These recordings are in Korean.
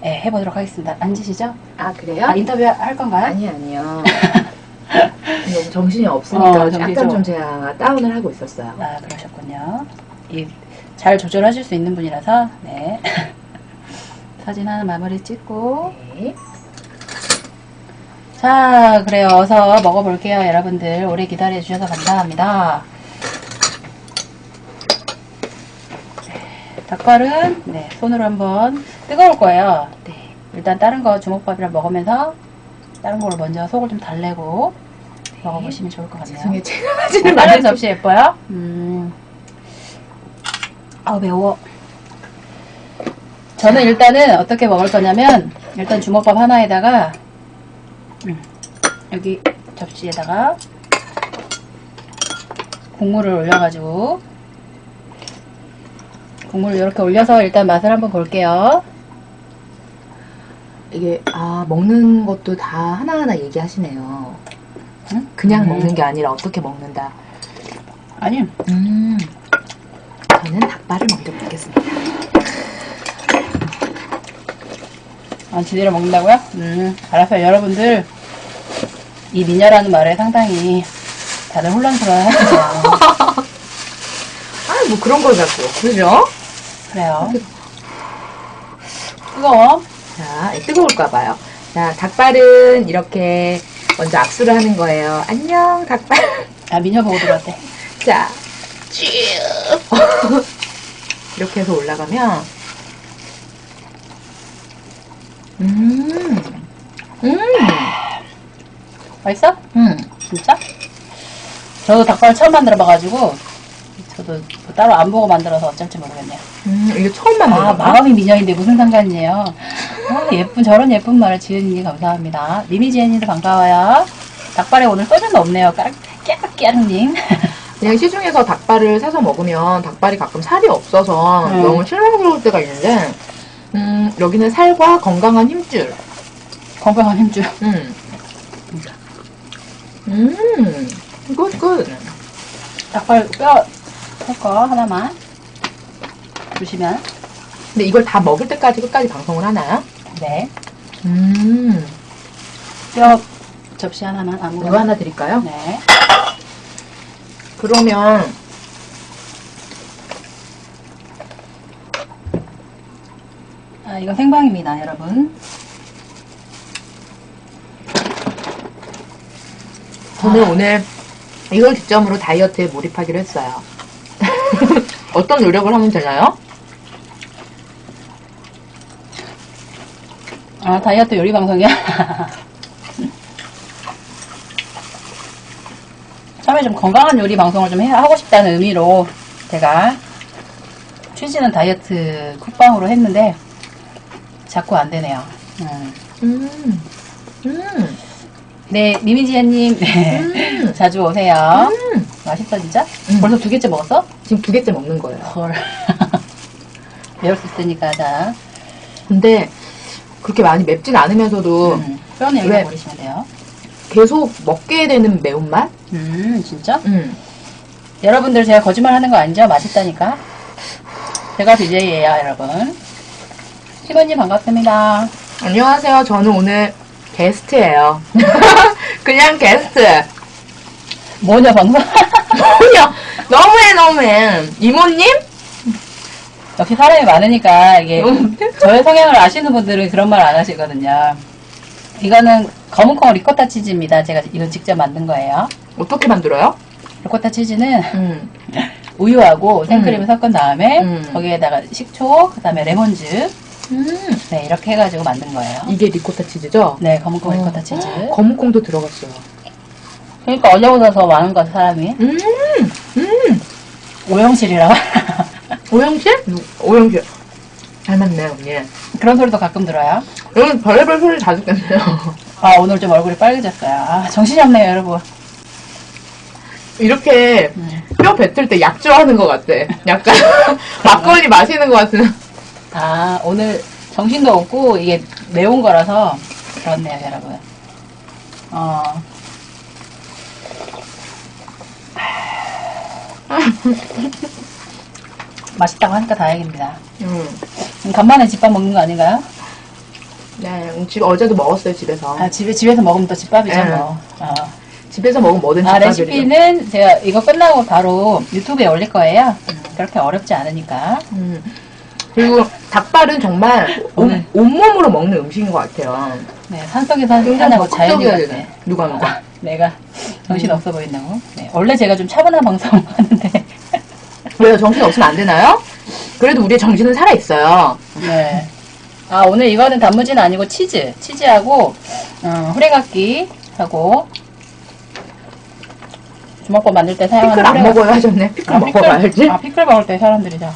네, 해보도록 하겠습니다. 앉으시죠? 아 그래요? 아, 인터뷰 할 건가요? 아니 아니요. 너무 정신이 없으니까 어, 정신이 약간 좀- 좀 제가 다운을 하고 있었어요. 아, 그러셨군요. 이, 잘 조절하실 수 있는 분이라서, 네. 사진 하나 마무리 찍고. 네. 자, 그래요. 어서 먹어볼게요. 여러분들. 오래 기다려 주셔서 감사합니다. 닭발은, 네, 손으로 한번 뜨거울 거예요. 네. 일단 다른 거 주먹밥이랑 먹으면서, 다른 거로 먼저 속을 좀 달래고, 먹어보시면 좋을 것 같네요. 죄송해요. 제가 어, 하지는 다른. 접시 예뻐요? 음. 아우, 매워. 저는 일단은 어떻게 먹을 거냐면, 일단 주먹밥 하나에다가, 음, 여기 접시에다가, 국물을 올려가지고, 국물을 이렇게 올려서 일단 맛을 한번 볼게요. 이게 아 먹는 것도 다 하나하나 얘기하시네요. 응? 그냥 음. 먹는 게 아니라 어떻게 먹는다. 아니, 음. 저는 닭발을 먼저 먹겠습니다. 아, 제대로 먹는다고요? 음, 알았어요. 여러분들, 이 미녀라는 말에 상당히 다들 혼란스러워 하시네요. 아, 뭐 그런 걸 갖고. 그죠? 그래요. 뜨거워. 자, 뜨거울까 봐요. 자, 닭발은 이렇게 먼저 악수를 하는 거예요. 안녕, 닭발. 아, 미녀 보고 들어왔대. 자, 쭉. 이렇게 해서 올라가면, 음, 음, 맛있어? 음. 진짜? 저도 닭발 처음 만들어 봐가지고, 저도 뭐 따로 안 보고 만들어서 어쩔지 모르겠네요. 음, 이게 처음 만든 아, 거 마감이 미녀인데 무슨 상관이에요? 아, 예쁜, 저런 예쁜 말을 지은님 감사합니다. 리미지엔님도 반가워요. 닭발에 오늘 소주는 없네요. 까르까르님. 그냥 시중에서 닭발을 사서 먹으면 닭발이 가끔 살이 없어서 음. 너무 실망스러울 때가 있는데, 음, 여기는 살과 건강한 힘줄. 건강한 힘줄. 음. 음, good, good. 닭발 뼈, 섞어, 하나만. 주시면. 근데 이걸 다 먹을 때까지 끝까지 방송을 하나요? 네. 음, 뼈 접시 하나만 아무거나. 이거 하나 드릴까요? 네. 그러면, 아, 이거 생방입니다, 여러분. 저는 오늘 이걸 기점으로 다이어트에 몰입하기로 했어요. 어떤 노력을 하면 되나요? 아, 다이어트 요리 방송이야? 처음에 좀 건강한 요리 방송을 좀 해, 하고 싶다는 의미로 제가 취지는 다이어트 쿡방으로 했는데 자꾸 안 되네요. 음. 음, 음, 네, 미미지혜님, 네. 음. 자주 오세요. 음. 맛있어, 진짜? 음. 벌써 두 개째 먹었어? 지금 두 개째 먹는 거예요. 헐. 매울 수 있으니까, 자. 근데 그렇게 많이 맵진 않으면서도 음, 뼈는 왜? 여기다 버리시면 돼요. 계속 먹게 되는 매운맛? 음, 진짜? 음. 여러분들 제가 거짓말 하는 거 아니죠? 맛있다니까. 제가 BJ예요, 여러분. 시건님 반갑습니다. 안녕하세요. 저는 오늘 게스트예요. 그냥 게스트. 뭐냐, 방송? 뭐야? 너무해, 너무해. 이모님? 역시 사람이 많으니까, 이게, 음. 저의 성향을 아시는 분들은 그런 말 안 하시거든요. 이거는 검은콩 리코타 치즈입니다. 제가 이건 직접 만든 거예요. 어떻게 만들어요? 리코타 치즈는 음. 우유하고 생크림을 섞은 다음에 음. 거기에다가 식초, 그 다음에 레몬즙 음. 네 이렇게 해가지고 만든 거예요. 이게 리코타 치즈죠? 네 검은콩 어. 리코타 치즈. 검은콩도 들어갔어요. 그러니까 어제보다 더 많은 거 사람이 음. 음. 오영실이라고 오영실? 누- 오영실. 닮았네, 언니. 그런 소리도 가끔 들어요. 여기 별의별 소리 다 듣겠네요. 아 오늘 좀 얼굴이 빨개졌어요. 아 정신이 없네요 여러분. 이렇게 음. 뼈 뱉을 때 약주하는 것 같아. 약간 막걸리 마시는 것 같은. 아 오늘 정신도 없고 이게 매운 거라서 그렇네요 여러분. 어. 맛있다고 하니까 다행입니다. 음. 음, 간만에 집밥 먹는 거 아닌가요? 네, 음, 집 어제도 먹었어요 집에서. 아, 집에, 집에서 먹으면 또 집밥이죠, 네. 뭐. 어. 집에서 먹으면 뭐든 아, 집밥이죠. 레시피는 제가 이거 끝나고 바로 유튜브에 올릴 거예요. 그렇게 어렵지 않으니까. 음. 그리고 닭발은 정말 온, 오늘. 온몸으로 먹는 음식인 것 같아요. 네, 산속에서 굉장히 산하고 자연이 적극적이어야 같아. 되네. 누가 누가. 내가 정신 없어 보인다고. 네, 원래 제가 좀 차분한 방송을 하는데. 왜요? 정신 없으면 안 되나요? 그래도 우리의 정신은 살아 있어요. 네. 아, 오늘 이거는 단무지는 아니고 치즈. 치즈하고, 음, 후레각기 하고, 주먹밥 만들 때 사용하는 피클 안 후레각기. 먹어요 하셨네. 피클 아, 먹어봐야지. 아, 피클 먹을 때 사람들이죠.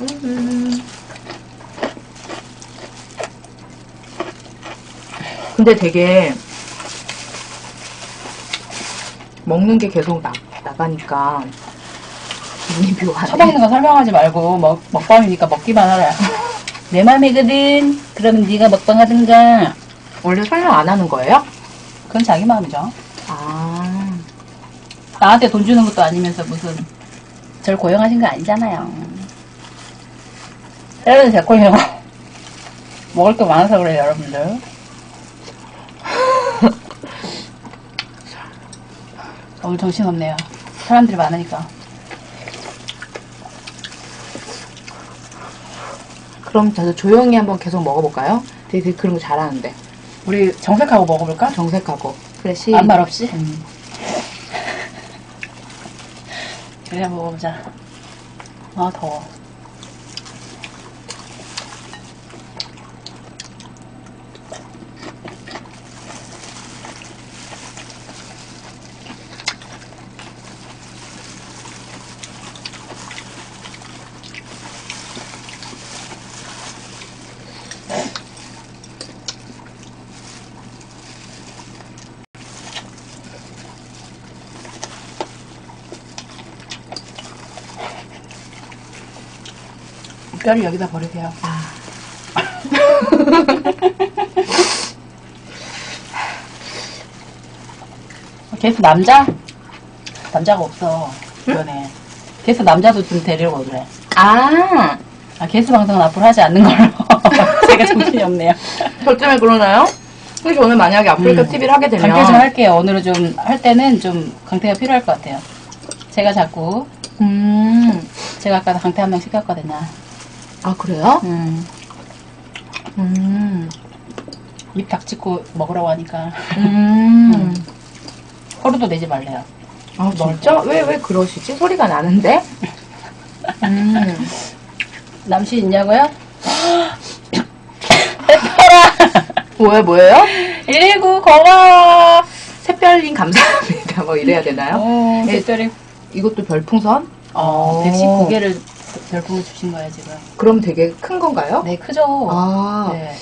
음. 근데 되게 먹는 게 계속 나, 나가니까 눈이 묘하네. 처먹는 거 설명하지 말고, 먹, 먹방이니까 먹기만 하라. 내 맘이거든. 그러면 네가 먹방 하든가. 원래 설명 안 하는 거예요? 그건 자기 마음이죠. 아, 나한테 돈 주는 것도 아니면서 무슨 절 고용하신 거 아니잖아요. 때려도 제 거예요. 먹을 게 많아서 그래요, 여러분들. 오늘 정신없네요. 사람들이 많으니까. 그럼 저도 조용히 한번 계속 먹어볼까요? 되게, 되게 그런 거 잘하는데. 우리 정색하고 먹어볼까? 정색하고. 그래, 시. 아무 말 없이? 그래, 먹어보자. 아, 더워. 뼈를 여기다 버리세요. 아. 계속 남자? 남자가 없어. 주변에. 계속 남자도 좀 데리고 그래. 아, 아, 게스트 방송은 앞으로 하지 않는 걸로. 제가 정신이 없네요. 저 때문에 그러나요? 혹시 오늘 만약에 아프리카 음. TV를 하게 되면. 강퇴 좀 할게요. 오늘은 좀, 할 때는 좀 강퇴가 필요할 것 같아요. 제가 자꾸, 음. 제가 아까 강퇴 한 명 시켰거든요. 아, 그래요? 음, 음. 입 닥치고 먹으라고 하니까. 음. 허루도 내지 말래요. 아, 진짜? 왜, 왜 그러시지? 소리가 나는데? 음. 남씨 있냐고요? 뭐예요, 뭐예요? 119 고마워! 샛별님 감사합니다. 뭐 이래야 되나요? 어, 네. 특별히, 이것도 별풍선? 어, 오. 119개를 별풍을 주신 거예요, 지금. 그럼 되게 큰 건가요? 네, 크죠? 아, 네.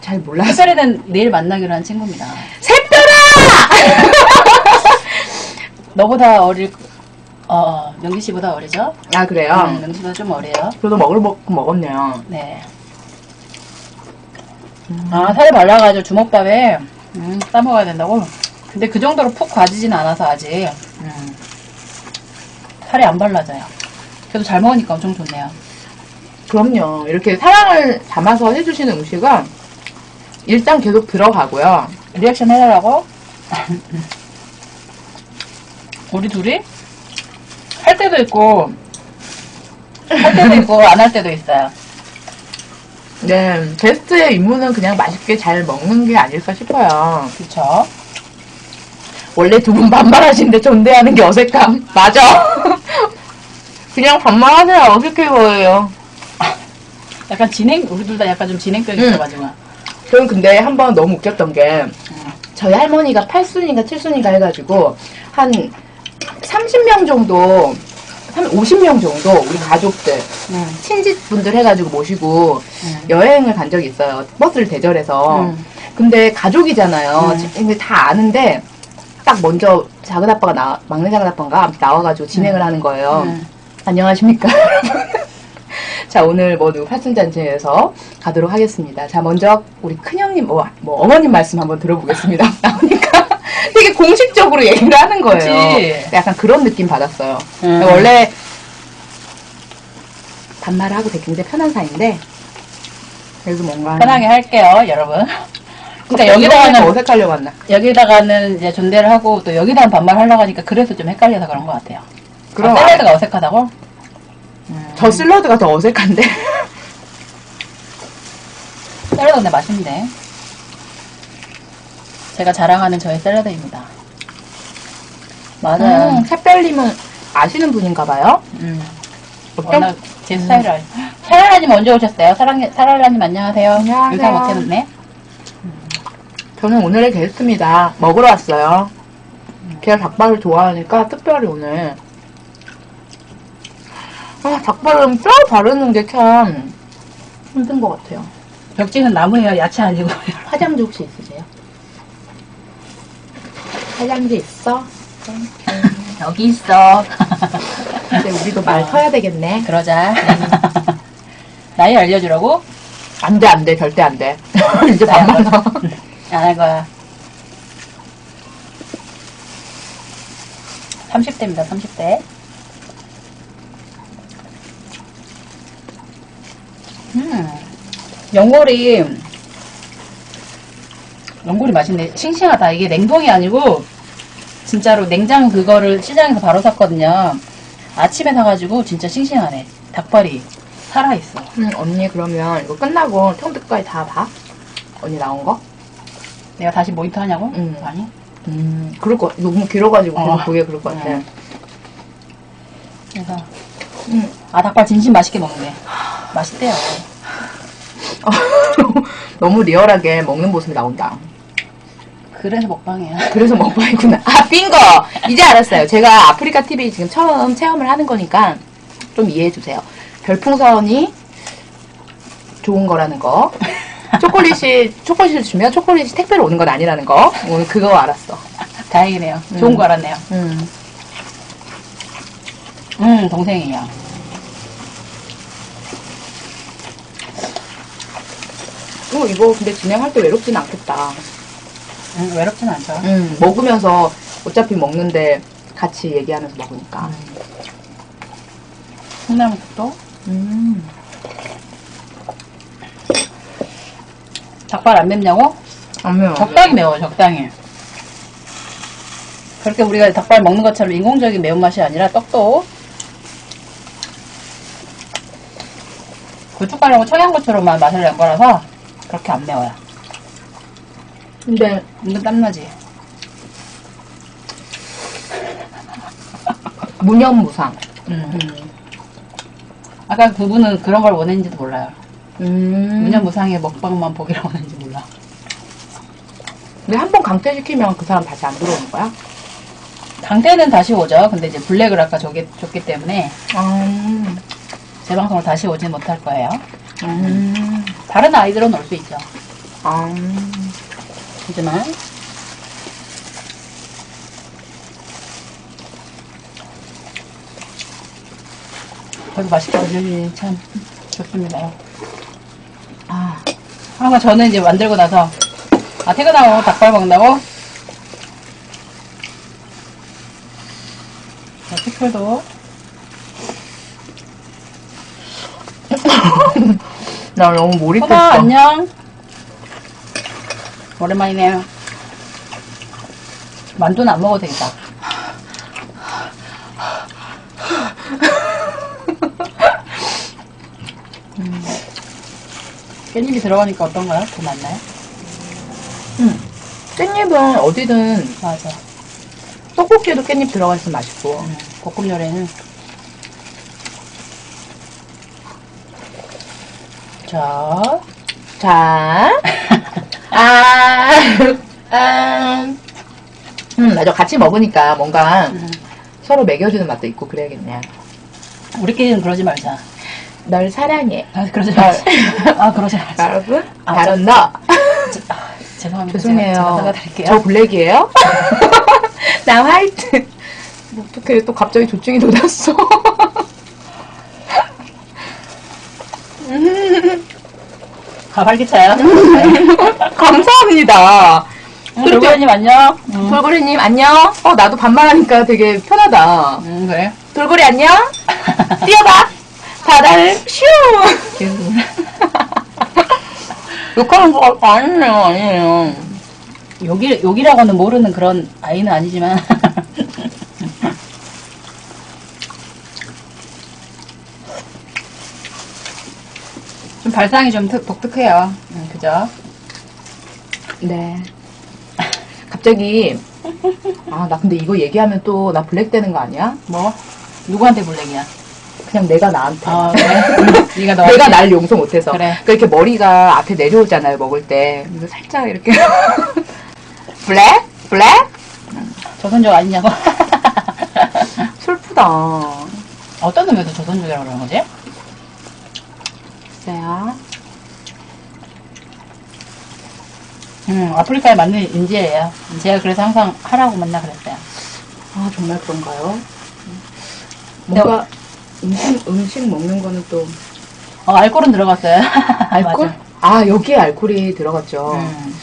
잘 몰라서. 특별히는 내일 만나기로 한 친구입니다. 샛별아! 너보다 어릴, 어, 명기 씨보다 어리죠? 아, 그래요? 음, 명기 씨보다 좀 어려요. 저도 먹을 먹, 먹었네요. 네. 아, 살에 발라가지고 주먹밥에, 음, 싸먹어야 된다고? 근데 그 정도로 푹 과지진 않아서 아직, 음, 살이 안 발라져요. 그래도 잘 먹으니까 엄청 좋네요. 그럼요. 이렇게 사랑을 담아서 해주시는 음식은 일단 계속 들어가고요. 리액션 해달라고? 우리 둘이? 할 때도 있고, 할 때도 있고, 안 할 때도 있어요. 네, 게스트의 임무는 그냥 맛있게 잘 먹는 게 아닐까 싶어요. 그쵸? 원래 두 분 반말하시는데 존대하는 게 어색함. 맞아. 그냥 반말하세요. 어색해 보여요. 약간 진행, 우리 둘 다 약간 좀 진행병이 응. 있어가지고. 저는 근데 한 번 너무 웃겼던 게 저희 할머니가 8순인가 7순인가 해가지고 한 30명 정도, 한 50명 정도 우리 가족들, 응. 친지분들 해가지고 모시고 응. 여행을 간 적이 있어요. 버스를 대절해서. 응. 근데 가족이잖아요. 음. 근데 다 아는데 딱 먼저 작은 아빠가 나 막내 작은 아빠가 나와가지고 진행을 하는 거예요. 응. 안녕하십니까. 자 오늘 모두 팔순잔치에서 가도록 하겠습니다. 자 먼저 우리 큰형님 뭐, 뭐 어머님 말씀 한번 들어보겠습니다. 나오니까 되게 공식적으로 얘기를 하는 거예요. 그치. 약간 그런 느낌 받았어요. 음. 원래 반말을 하고 되게 굉장히 편한 사이인데 그래서 뭔가 편하게 할게요, 여러분. 그러니까 여기다가는 여기다가는 어색하려고 한다. 여기다가는 이제 존대를 하고 또 여기다가 반말하려고 하니까 그래서 좀 헷갈려서 그런 것 같아요. 그럼 아, 샐러드가 어색하다고? 음. 저 샐러드가 더 어색한데. 샐러드 근데 맛있는데. 제가 자랑하는 저의 샐러드입니다. 맞아요. 음, 샛별님은 아시는 분인가 봐요. 음. 어떤- 워낙 제 스타일을 알 샤랄라님 언제 오셨어요? 사랑, 사랄라님 안녕하세요. 안녕하세요. 인사 못해놓네. 저는 오늘의 게스트입니다. 먹으러 왔어요. 걔가 닭발을 좋아하니까 특별히 오늘. 아, 닭발은 뼈 바르는 게 참 힘든 것 같아요. 벽지는 나무예요. 야채 아니고. 화장지 혹시 있으세요? 화장지 있어? 여기 있어. 근데 우리도 말 어. 터야 되겠네. 그러자. 나이 알려주라고? 안 돼, 안 돼. 절대 안 돼. 이제 나야. 밥 많아. 안할 거야. 30대입니다, 30대. 음, 연골이, 연골이 맛있네. 싱싱하다. 이게 냉동이 아니고, 진짜로 냉장 그거를 시장에서 바로 샀거든요. 아침에 사가지고 진짜 싱싱하네. 닭발이 살아있어. 음, 언니 그러면 이거 끝나고 통득까지 다 봐? 언니 나온 거? 내가 다시 모니터 하냐고? 음. 아니. 음, 그럴 거 너무 길어가지고 어. 보기에 그럴 것 같아. 음. 그래서 음. 아 닭발 진심 맛있게 먹네. 맛있대요. 너무 리얼하게 먹는 모습이 나온다. 그래서 먹방이야. 그래서 먹방이구나. 아, 빙거! 이제 알았어요. 제가 아프리카 TV 지금 처음 체험을 하는 거니까 좀 이해해 주세요. 별풍선이 좋은 거라는 거. 초콜릿이, 초콜릿을 주면 초콜릿이 택배로 오는 건 아니라는 거. 오늘 그거 알았어. 다행이네요. 음. 좋은 거 알았네요. 음. 음 동생이야. 어, 이거 근데 진행할 때 외롭진 않겠다. 음, 외롭진 않죠. 음, 먹으면서 어차피 먹는데 같이 얘기하면서 먹으니까. 콩나물국도 음. 닭발 안 맵냐고? 안 매워. 적당히 매워. 적당히. 그렇게 우리가 닭발 먹는 것처럼 인공적인 매운맛이 아니라 떡도 고춧가루하고 청양고추로만 맛을 낸 거라서 그렇게 안 매워요. 근데 은근 땀나지? 무념무상. 음. 음. 아까 그분은 그런 걸 원했는지도 몰라요. 음. 무념무상의 먹방만 보기를 원했는지 몰라. 근데 한 번 강퇴시키면 그 사람 다시 안 들어오는 거야? 강태는 다시 오죠. 근데 이제 블랙을 아까 줬기, 줬기 때문에 음. 제 방송을 다시 오진 못할 거예요. 음. 다른 아이들은 올 수 있죠. 아. 하지만 그래도 맛있게 드시니 참 좋습니다. 아. 항상 저는 이제 만들고 나서 아 퇴근하고 닭발 먹는다고? 자, 피클도 나 너무 몰입했어. 호나 안녕 오랜만이네요 만두는 안 먹어도 되겠다 음. 깻잎이 들어가니까 어떤가요? 더 맞나요? 음. 깻잎은 어디든 맞아 떡볶이에도 깻잎 들어가 있으면 맛있고. 음, 볶음 요리는 자 자. 아. 아. 음, 맞아. 같이 먹으니까 뭔가 음, 서로 먹여주는 맛도 있고 그래야겠네. 우리끼리는 그러지 말자 널 사랑해. 아 그러지 말자 아 그러지 말자 여러분, 아, 저- 너. 아, 죄송합니다 죄송해요. 제가, 제가 사과드릴게요 저 블랙이에요? 나 화이트. 뭐 어떻게 또 갑자기 조증이 돋았어. 가 활기차요 감사합니다. 돌고래님 안녕 음, 돌고래님 안녕. 어 나도 반말하니까 되게 편하다. 음 그래 돌고래 안녕. 뛰어봐. 바다를 슈. 욕하는 거 아니에요, 아니에요. 욕이, 욕이라고는 모르는 그런 아이는 아니지만. 좀 발상이 좀 특- 독특해요. 음, 그죠? 네. 갑자기, 아, 나 근데 이거 얘기하면 또 나 블랙 되는 거 아니야? 뭐? 누구한테 블랙이야? 그냥 내가 나한테. 아, 그래? 네가 너. 내가 날 용서 못해서. 그래. 그러니까 이렇게 머리가 앞에 내려오잖아요, 먹을 때. 그래서 살짝 이렇게. 블랙? 블랙? 조선족 아니냐고? 슬프다. 어떤 놈에서 조선족이라고 그러는 거지? 글쎄요. 음, 아프리카에 맞는 인지예요. 제가 그래서 항상 하라고 맨날 그랬어요. 아, 정말 그런가요? 뭔가 음식, 음식 먹는 거는 또. 어, 알코올은 들어갔어요. 알콜? 맞아. 아, 여기에 알콜이 들어갔죠. 음.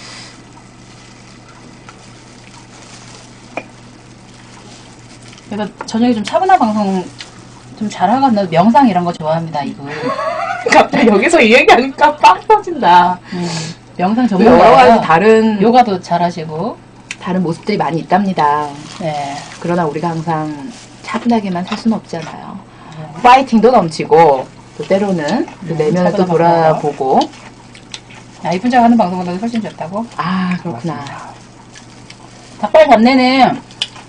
그래서 저녁에 좀 차분한 방송 좀 잘하거든요. 명상 이런 거 좋아합니다, 이거. 갑자기 여기서 이 얘기하니까 빵 터진다. 음, 명상 또 여러 가지. 다른, 요가도 잘하시고. 다른 모습들이 많이 있답니다. 네. 그러나 우리가 항상 차분하게만 살 수는 없잖아요. 파이팅도 넘치고, 또 때로는 또 음, 내면을 또 돌아보고, 아, 이쁜 척 하는 방송보다 훨씬 좋다고? 아, 그렇구나. 닭발 잡내는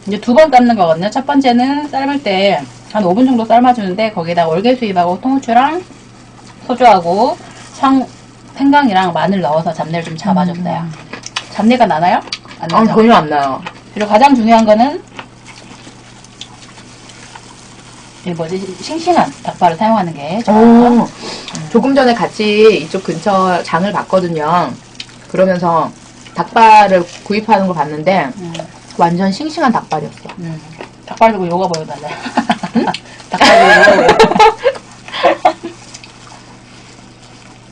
이제 두 번 삶는 거거든요. 첫 번째는 삶을 때 한 5분 정도 삶아주는데 거기에다 월계수잎하고 통후추랑 소주하고 청, 생강이랑 마늘 넣어서 잡내를 좀 잡아줬어요. 잡내가 나나요? 안 아, 나죠? 전혀 안 나요. 그리고 가장 중요한 거는 이 뭐지 싱싱한 닭발을 사용하는 게 좋아요. 오, 조금 전에 같이 이쪽 근처 장을 봤거든요. 그러면서 닭발을 구입하는 걸 봤는데, 음, 완전 싱싱한 닭발이었어. 음. 닭발 들고 요가 보여달래. 닭발 들고 요가 보여.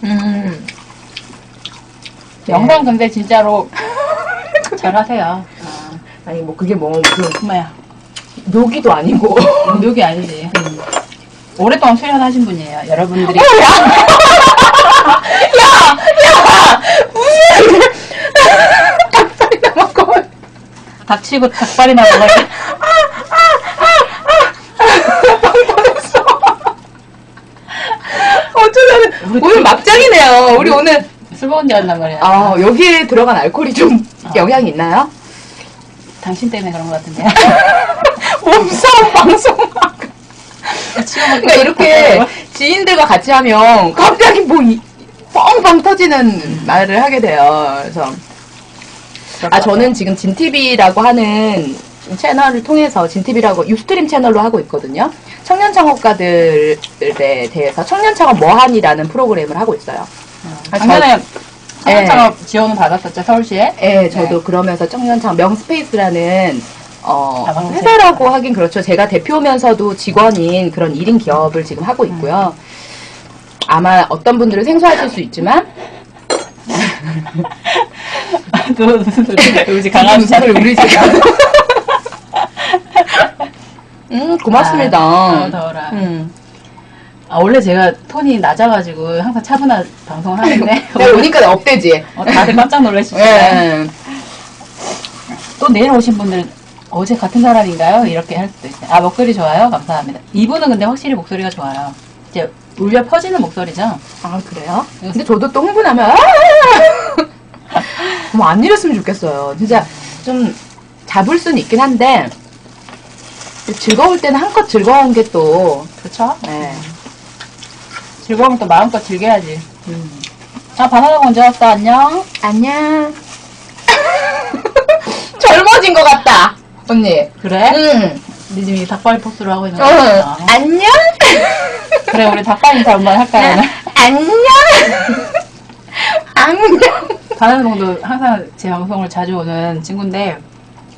음. 네. 영상 근데 진짜로 잘하세요. 아, 아니, 뭐, 그게 뭐, 무슨, 정말야. 묘기도 아니고. 욕이 아니지. 음. 오랫동안 수련하신 분이에요. 여러분들이. 닭발이 남았고. 닥치고 닭발이나 먹을 때. 어쩌면, 우리 오늘 둘- 막장이네요. 우리 오늘, 술 먹은 지 왔단 말이야. 아, 여기에 들어간 알코올이 좀 아. 영향이 있나요? 당신 때문에 그런 것 같은데. 몸싸움 방송 막. 그러니까 이렇게 지인들과 같이 하면 갑자기 뭐 이- 뻥뻥 터지는 말을 하게 돼요. 그래서 아 저는 지금 진TV라고 하는 채널을 통해서 진TV라고 유스트림 채널로 하고 있거든요. 청년 창업가들에 대해서 청년 창업 뭐하니라는 프로그램을 하고 있어요. 아, 작년에 예. 창업창업 지원을 받았었죠, 서울시에. 예, 저도 그러면서 청년 창업 명스페이스라는 어, 아. 회사라고 하긴 그렇죠. 제가 대표면서도 직원인 그런 1인 기업을 지금 하고 있고요. 아마 어떤 분들은 생소하실 수 있지만 또 무슨 소리? 우리 강아지 잘 우리 집. 음, 고맙습니다. 아, 더워라. 음. 아, 원래 제가 톤이 낮아가지고 항상 차분한 방송을 하는데. 내가 오니까 업되지. 어, 다들 깜짝 놀라시죠. 예. 또 내일 오신 분들은 어제 같은 사람인가요? 이렇게 할 수도 있어요. 아, 목소리 좋아요? 감사합니다. 이분은 근데 확실히 목소리가 좋아요. 이제 울려 퍼지는 목소리죠? 아, 그래요? 근데 저도 또 흥분하면, 아! 뭐, 안 이랬으면 좋겠어요. 진짜 좀 잡을 수는 있긴 한데, 즐거울 때는 한껏 즐거운 게 또, 그렇죠? 예. 즐거우면 또 마음껏 즐겨야지. 음. 자, 바나나 먼저 왔어. 안녕. 안녕. 젊어진 것 같다, 언니. 그래? 응. 니 지금 이 닭발 포스로 하고 있는 어, 거야. 안녕. 그래, 우리 닭발 인사 한번 할까요? 오늘? 안녕. 안녕. 바나나 봉도 항상 제 방송을 자주 오는 친구인데,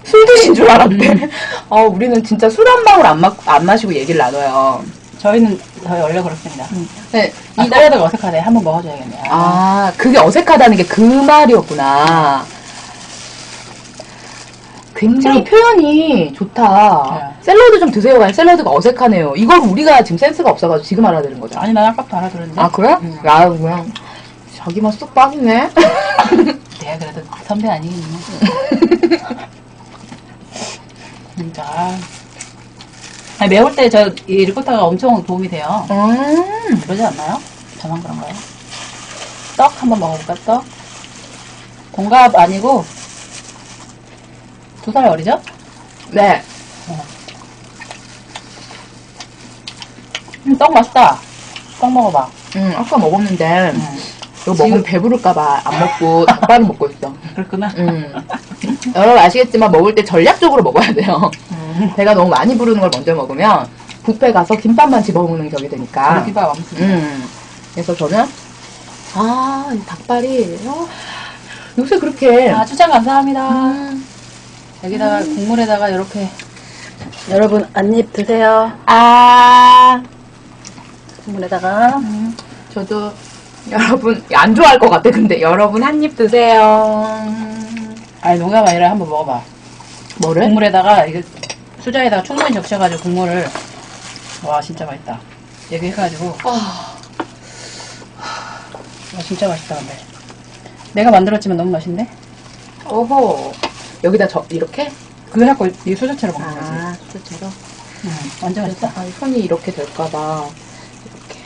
술 드신 줄 알았대. 어, 우리는 진짜 술 한 방울 안, 마, 안 마시고 얘기를 나눠요. 저희는 저희 원래 그렇습니다. 네, 이 이거, 딸애들 어색하네. 한번 먹어줘야겠네요. 아, 그게 어색하다는 게 그 말이었구나. 굉장히 표현이 좋다. 네. 샐러드 좀 드세요. 가 샐러드가 어색하네요. 이걸 우리가 지금 센스가 없어가지고 지금 알아들은 거죠. 아니, 난 아까부터 알아들었는데. 아, 그래? 음. 아, 그냥. 자기만 쑥 빠지네. 내가 그래도 선배 아니겠니? 진짜. 아니, 매울 때 저 이 리코타가 엄청 도움이 돼요. 음. 그러지 않나요? 저만 그런가요? 떡 한번 먹어볼까, 떡? 동갑 아니고, 두 살 어리죠? 네. 음, 떡 맛있다. 떡 먹어봐. 음, 아까 먹었는데, 음, 이거 먹으면 배부를까봐 안 먹고 닭발을 먹고 있어. 그렇구나. 음. 여러분 아시겠지만 먹을 때 전략적으로 먹어야 돼요. 음. 배가 너무 많이 부르는 걸 먼저 먹으면 뷔페 가서 김밥만 집어먹는 격이 되니까. 봐, 아무튼. 음. 그래서 저는 아, 이 닭발이 어, 요새 그렇게 아, 추천 감사합니다. 음, 여기다가 국물에다가 이렇게 여러분 안입 드세요. 아, 국물에다가 저도 여러분 안 좋아할 것 같아. 근데 여러분 한 입 드세요. 음. 아니 농담 아니라 한번 먹어봐. 뭐를? 국물에다가 이거 수저에다가 충분히 적셔가지고 국물을 와 진짜 맛있다. 이렇게 해가지고 아, 와 진짜 맛있다 근데 내가 만들었지만 너무 맛있네. 오호. 여기다 저 이렇게? 그거 해갖고 이 수저채로 먹는 거지. 아, 진짜로. 응, 완전 맛있다. 아, 손이 이렇게 될까봐. 이렇게.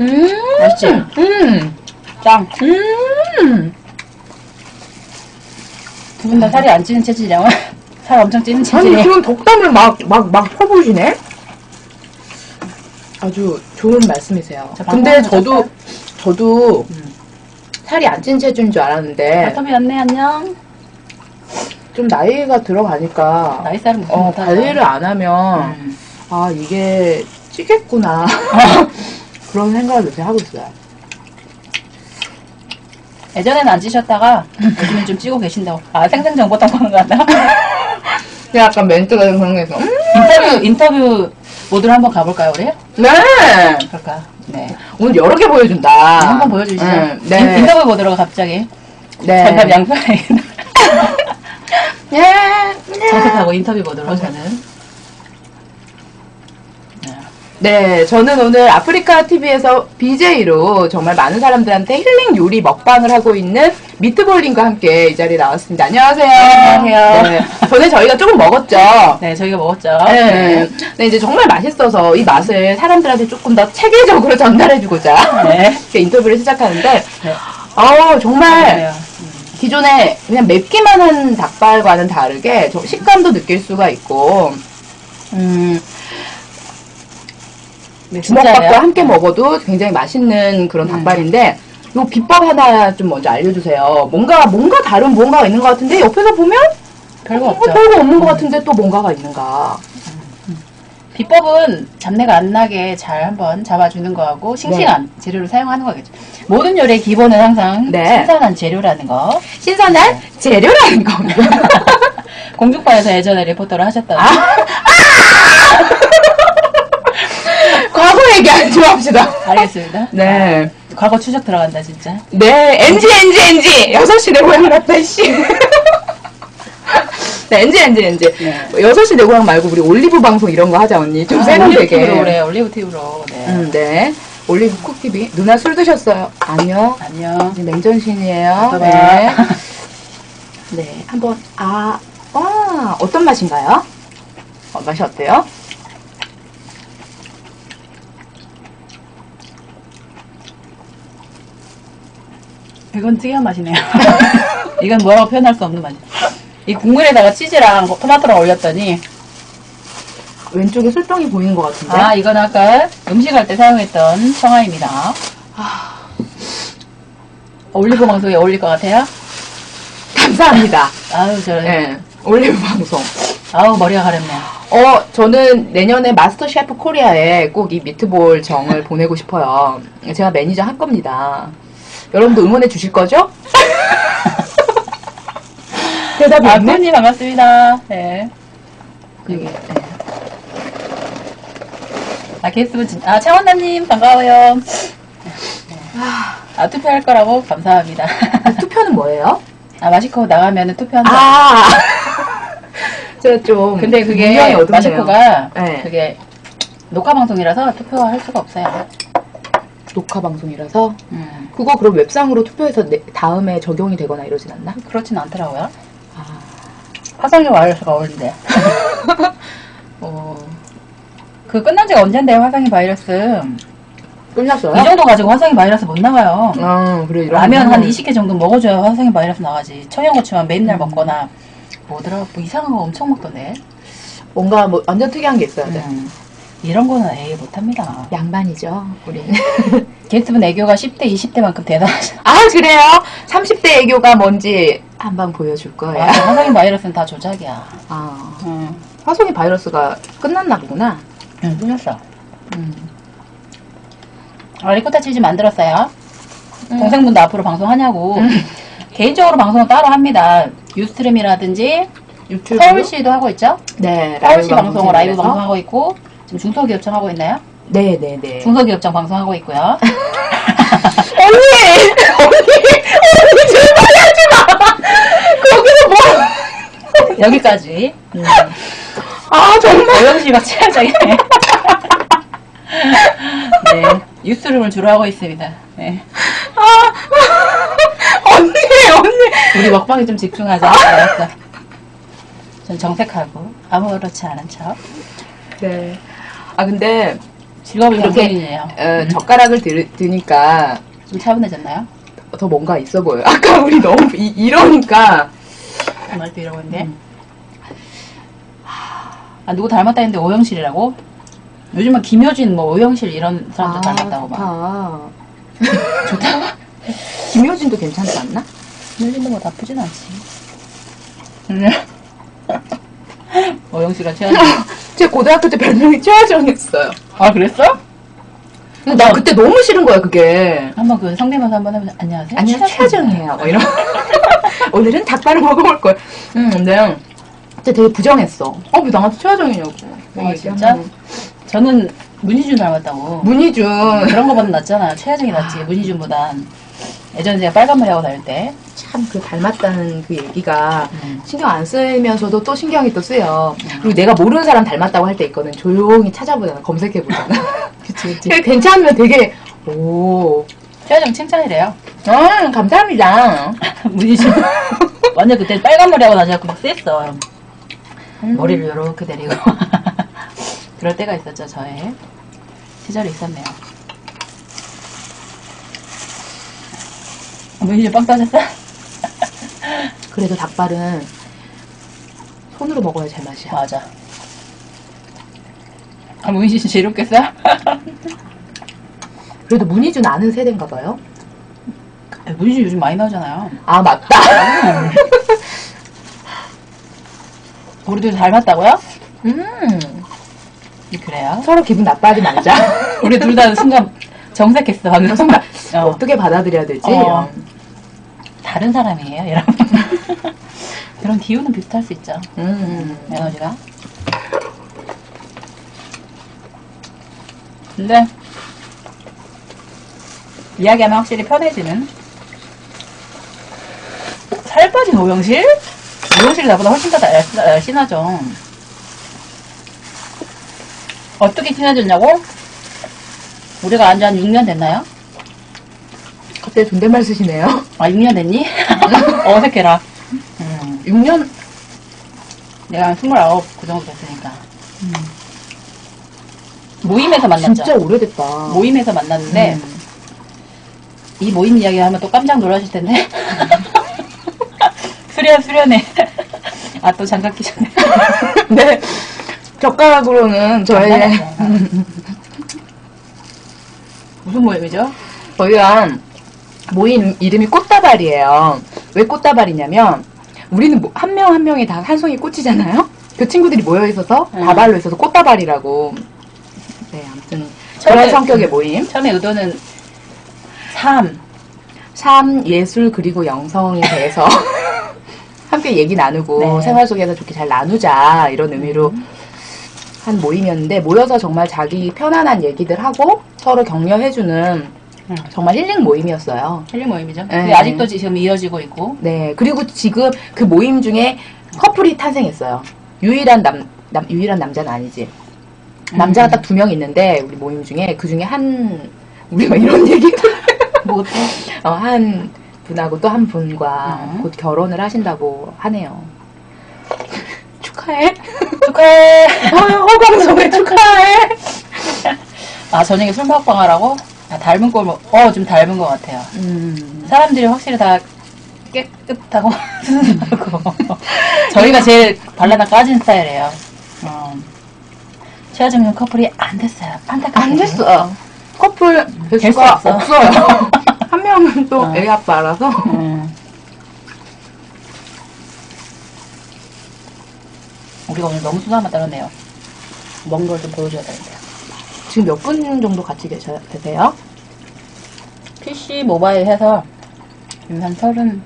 음, 맛있지? 음, 짱. 음. 두 분 다 살이 안 찌는 체질이야. 살 엄청 찌는 아니, 체질이야. 지금 덕담을 막, 막, 막 퍼부으시네? 아주 좋은 말씀이세요. 자, 근데 방송은 저도? 저도 음. 살이 안 찐 체질인 줄 알았는데, 바텀이 왔네 안녕. 좀 나이가 들어가니까, 나이 살은 무슨 어. 관리를 안 하면, 음. 아, 이게 찌겠구나. 그런 생각을 요새 하고 있어요. 예전에는 안 찌셨다가 요즘엔 좀 찌고 계신다고. 아 생생정보 탐구하는 거 같나? 약간 멘트가 생각해서, 음, 인터뷰 인터뷰 모드로 한번 가볼까요 우리? 네! 그럴까? 네. 오늘 여러 개 보여준다. 한번 보여주시죠. 음, 인, 네. 인터뷰 모드로 갑자기 네. 전담 양편에 예. 접속하고 인터뷰 모드로 저는. 네. 네, 저는 오늘 아프리카 TV에서 BJ로 정말 많은 사람들한테 힐링 요리 먹방을 하고 있는 미트볼링과 함께 이 자리에 나왔습니다. 안녕하세요. 안녕하세요. 네, 전에 저희가 조금 먹었죠. 네, 저희가 먹었죠. 네. 네, 이제 정말 맛있어서 이 맛을 사람들한테 조금 더 체계적으로 전달해주고자 네. 이렇게 인터뷰를 시작하는데, 네. 어 정말. 기존에 그냥 맵기만 한 닭발과는 다르게 저 식감도 느낄 수가 있고, 음, 네, 주먹밥과? 함께 먹어도 굉장히 맛있는 그런 음. 닭발인데, 요 비법 하나 좀 먼저 알려주세요. 뭔가, 뭔가 다른 무언가가 있는 것 같은데, 옆에서 보면, 별거 어, 없죠. 별거 없는 것 같은데 또 뭔가가 있는가. 비법은 잡내가 안 나게 잘 한번 잡아주는 거하고 싱싱한 재료를 사용하는 거겠죠. 모든 요리의 기본은 항상 네. 신선한 재료라는 거. 신선한 재료라는 겁니다. 공중파에서 예전에 리포터를 하셨던 아. 과거 얘기 하지 맙시다. 알겠습니다. 네. 과거 추적 들어간다 진짜. 네, NG, NG, NG! 6시 내 고향 같다, 씨. 네, NG, NG, NG. 네. 6시 내 고향 말고 우리 올리브 방송 이런 거 하자, 언니. 좀 아, 올리브 세련되게. 팁으로 그래 올리브 팁으로. 네. 음, 네. 올리브 쿡TV. 누나 술 드셨어요? 아니요. 안녕. 이제 맨전신이에요. 또 네. 봐. 네, 한번, 아, 와, 어떤 맛인가요? 어, 맛이 어때요? 이건 특이한 맛이네요. 이건 뭐라고 표현할 수 없는 맛이. 이 국물에다가 치즈랑 토마토랑 올렸더니 왼쪽에 술병이 보이는 것 같은데? 아 이건 아까 음식할 때 사용했던 청아입니다. 올리브 방송에 어울릴 것 같아요? 감사합니다. 아유 저 네, 올리브 방송. 아우 머리가 가렵네요. 어, 저는 내년에 마스터 셰프 코리아에 꼭 이 미트볼 정을 보내고 싶어요. 제가 매니저 할 겁니다. 여러분도 응원해 주실 거죠? 대답이 아 없네? 팬님 반갑습니다. 네. 여기, 네. 아 게스트분 진... 아 차원남님 반가워요. 아 투표할 거라고 감사합니다. 투표는 뭐예요? 아 마시코 나가면은 투표한다. 아! 제가 좀. 근데 그게. 마시코가 네. 그게 녹화 방송이라서 투표할 수가 없어요. 녹화 방송이라서 음, 그거 그럼 웹상으로 투표해서 내- 다음에 적용이 되거나 이러진 않나? 그렇진 않더라고요. 아, 화성이 바이러스가 어울린대. 어, 그 끝난 지가 언젠데요, 화성이 바이러스. 끝났어요? 이 정도 가지고 화성이 바이러스 못 나가요. 어, 그래. 이런 라면 한 거는 20개 정도 먹어줘야 화성이 바이러스 나가지. 청양고추만 맨날 먹거나 뭐더라 뭐 이상한 거 엄청 먹던데. 뭔가 뭐 완전 특이한 게 있어야 돼. 음, 이런 거는 에이 못합니다. 양반이죠, 우리는. 게스트분 애교가 10대, 20대만큼 대단하죠. 아, 그래요? 30대 애교가 뭔지 한번 보여줄 거예요. 맞아, 화성이 바이러스는 다 조작이야. 아, 응, 화성이 바이러스가 끝났나 보구나. 응, 끝났어. 음. 아, 리코타 치즈 만들었어요. 동생분도 앞으로 방송하냐고. 개인적으로 방송은 따로 합니다. Ustream이라든지 유튜브? 서울시도 하고 있죠? 네, 서울시 방송을 방송에서? 라이브 방송하고 있고 지금 중소기업청 하고 있나요? 네, 네, 네. 중소기업청 방송하고 있고요. 언니! 언니! 언니, 제발 하지 마! 거기서 뭐! 여기까지. 음. 아, 정말! 오영 씨가 최하장이네. 네. 유스룸을 주로 하고 있습니다. 네. 언니, 언니! 우리 먹방에 좀 집중하자. 알았어. 전 정색하고 아무렇지 않은 척. 네. 아, 근데, 직업이 이렇게. 어, 젓가락을 들, 드니까 좀 차분해졌나요? 더 뭔가 있어 보여요. 아까 우리 너무 이, 이러니까. 말도 이러고 있는데. 아, 누구 닮았다 했는데 오영실이라고? 요즘은 김효진, 뭐 오영실 이런 사람들 닮았다고 막. 좋다. 좋다고? 김효진도 괜찮지 않나? 김효진도 뭐 나쁘진 않지. 음. 오영실과 최하정. 제 고등학교 때 별명이 최하정이었어요. 아, 그랬어? 근데 나 그때 너무 싫은 거야, 그게. 한번 그 성대모사 한번 해보자. 안녕하세요. 아니요, 최하정이에요. 뭐 이런. 오늘은 닭발을 먹어볼 걸. 음, 근데 그때 되게 부정했어. 어, 왜 나한테 최하정이냐고. 아, 진짜? 저는 문희준 닮았다고. 문희준. 그런 거보다 낫잖아. 최하정이 낫지. 문희준보단. 예전에 제가 빨간 머리 하고 다닐 때. 참 그 닮았다는 그 얘기가 음. 신경 안 쓰면서도 또 신경이 또 쓰여. 그리고 내가 모르는 사람 닮았다고 할 때 있거든. 조용히 찾아보잖아. 검색해보잖아. 그치, 그치. 괜찮으면 되게, 오. 최하정 칭찬이래요. 음, 감사합니다. 문희준. 완전 그때 빨간 머리 하고 다녀갖고 막 셌어. 음. 머리를 이렇게 내리고. 그럴 때가 있었죠, 저의. 시절이 있었네요. 문희준 빵 터졌어? 그래도 닭발은 손으로 먹어야 제맛이야. 맞아. 아, 문희준 제일 웃겼어? 그래도 문희준 아는 세대인가 봐요. 문희준 요즘 많이 나오잖아요. 아, 맞다. 우리 둘 닮았다고요? 음, 그래요. 서로 기분 나빠하지 말자. 우리 둘 다 순간 정색했어, 방금. 순간 어. 어떻게 받아들여야 되지? 어. 다른 사람이에요, 여러분. 그런 기운은 비슷할 수 있죠. 음, 에너지가. 근데, 이야기하면 확실히 편해지는. 살 빠진 오영실? 오영실이 나보다 훨씬 더 날- 날씬하죠. 어떻게 친해졌냐고? 우리가 안지 한 6년 됐나요? 그때 존댓말 쓰시네요. 아, 6년 됐니? 어색해라. 음, 6년? 내가 한 29, 그 정도 됐으니까. 모임에서 만났죠. 진짜 오래됐다. 모임에서 만났는데, 음. 이 모임 이야기 하면 또 깜짝 놀라실 텐데. 수련, 수련해. 아, 또 장갑 끼셨네. 네. 젓가락으로는 저희, 무슨 모임이죠? 저희가 모임 이름이 꽃다발이에요. 왜 꽃다발이냐면, 우리는 뭐한명 한 명이 다 한 송이 꽃이잖아요? 그 친구들이 모여 있어서 음. 다발로 있어서 꽃다발이라고. 네, 아무튼. 처음에- 그런 성격의 모임. 처음에 의도는 삶. 삶, 예술, 그리고 영성에 대해서 함께 얘기 나누고 네. 생활 속에서 좋게 잘 나누자 이런 의미로 한 모임이었는데 모여서 정말 자기 편안한 얘기들 하고 서로 격려해주는 음. 정말 힐링 모임이었어요. 힐링 모임이죠. 네. 그게 아직도 지금 이어지고 있고. 네, 그리고 지금 그 모임 중에 커플이 탄생했어요. 유일한 남, 남 유일한 남자는 아니지. 남자가 음. 딱두 명 있는데 우리 모임 중에 그 중에 한 우리 막 이런 얘기를 뭐 어때? 어, 한 분하고 또 한 분과 음. 곧 결혼을 하신다고 하네요. 축하해. 축하해. 허광성에 축하해. 아 저녁에 술 먹방 하라고? 아, 닮은 꼴, 뭐- 어, 좀 닮은 것 같아요. 음. 사람들이 확실히 다 깨끗하고 순하고 저희가 제일 발라다 까진 스타일이에요. 어. 최하정님 커플이 안 됐어요. 안타깝게. 안 됐어. 커플 될 될수가 수 없어. 없어요. 한 명은 또 어. 애 아빠라서. 음. 우리가 오늘 너무 수다만 떨었네요. 먹는 걸 좀 보여줘야 되는데요. 지금 몇 분 정도 같이 계셔, 계세요? PC 모바일 해서 지금 한 34분,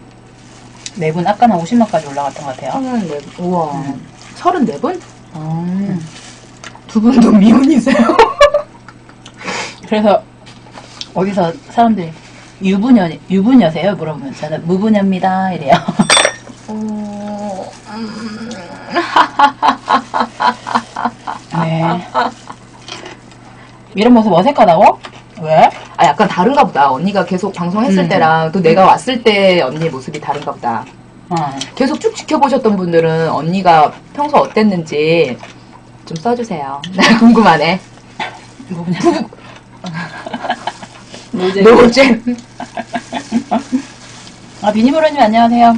아까는 50만까지 올라갔던 것 같아요. 34분. 우와. 음. 34분? 음. 두 분도 미혼이세요? 그래서 어디서 사람들이 유부녀, 유부녀세요? 물어보면 저는 무부녀입니다. 이래요. 어, 음. 네. 이런 모습 어색하다고? 왜? 아, 약간 다른가 보다. 언니가 계속 방송했을 음. 때랑 또 내가 왔을 때 언니의 모습이 다른가 보다. 어. 계속 쭉 지켜보셨던 분들은 언니가 평소 어땠는지 좀 써주세요. 나 궁금하네. 무부녀. 노제. 노잼. 아, 비니브로님 안녕하세요.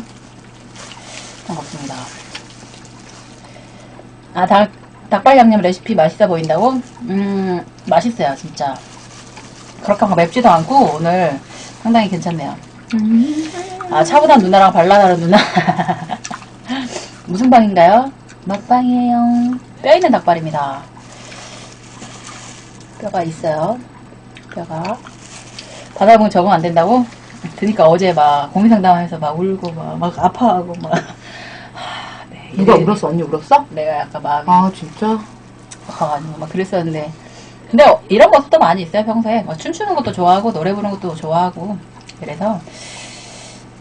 반갑습니다. 아, 닭, 닭발 양념 레시피 맛있어 보인다고? 음, 맛있어요, 진짜. 그렇게 막 맵지도 않고, 오늘 상당히 괜찮네요. 아, 차분한 누나랑 발랄한 누나. 무슨 방인가요? 먹방이에요. 뼈 있는 닭발입니다. 뼈가 있어요. 뼈가. 바다 보면 적응 안 된다고? 그니까 어제 막 고민 상담하면서 막 울고 막, 막 아파하고 막. 누가 이래- 울었어? 언니 울었어? 내가 약간 마음이 아, 진짜? 아파가지고 막 그랬었는데. 근데 어, 이런 모습도 많이 있어요, 평소에. 막 춤추는 것도 좋아하고, 노래 부르는 것도 좋아하고. 그래서.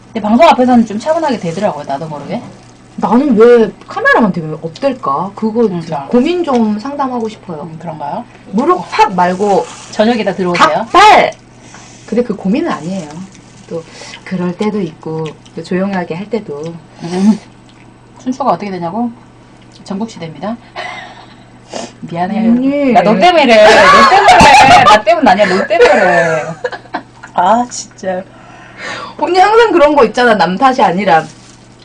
근데 방송 앞에서는 좀 차분하게 되더라고요, 나도 모르게. 나는 왜 카메라만 되면 없댈까? 그거 진짜. 고민 좀 상담하고 싶어요. 음, 그런가요? 무릎 팍 말고 저녁에다 들어오세요. 닭발! 근데 그 고민은 아니에요. 또 그럴 때도 있고 또 조용하게 할 때도 음. 춘추가 어떻게 되냐고? 전국시대입니다. 미안해요. 언니. 나너 때문에 이래. 너 때문에. 나 때문 아니야. 너 때문에. 아, 진짜. 언니 항상 그런 거 있잖아. 남 탓이 아니라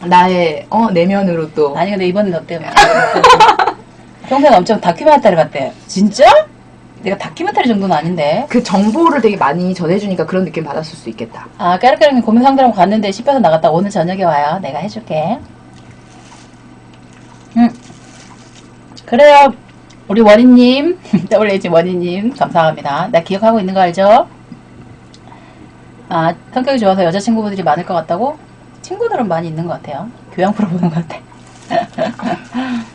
나의 어 내면으로 또 아니, 근데 이번엔 너 때문에. 평소에 엄청 다큐멘터리 같대. 진짜? 내가 다큐멘터리 정도는 아닌데. 그 정보를 되게 많이 전해주니까 그런 느낌 받았을 수 있겠다. 아, 까르까르님 고민 상담 갔는데 씹혀서 나갔다. 오늘 저녁에 와요. 내가 해줄게. 응. 그래요. 우리 원희님, WH 원희님, 감사합니다. 나 기억하고 있는 거 알죠? 아, 성격이 좋아서 여자친구분들이 많을 것 같다고? 친구들은 많이 있는 것 같아요. 교양 프로 보는 것 같아.